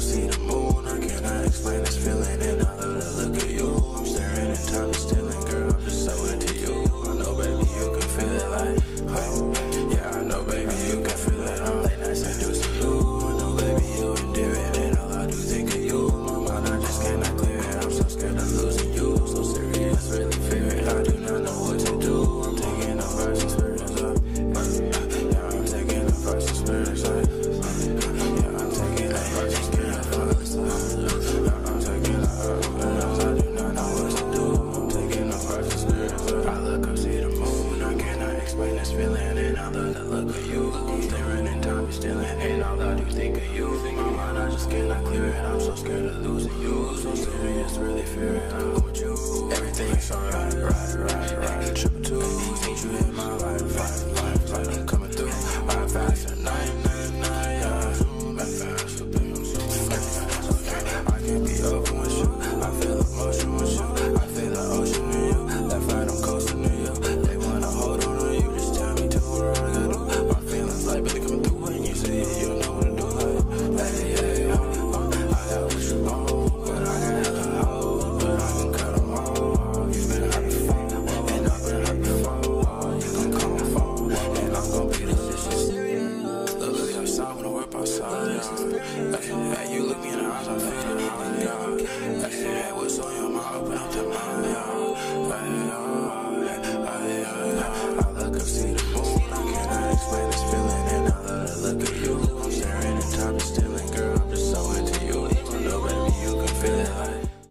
see the moon. this feeling and I love the look of you. I'm staring in time, you're stealing And all I do think of you. Think my mind, I just cannot clear it. I'm so scared of losing you. So serious, really fearing I'm with you. Everything's alright, right, right, right. Triple two, think you in my life, life Now you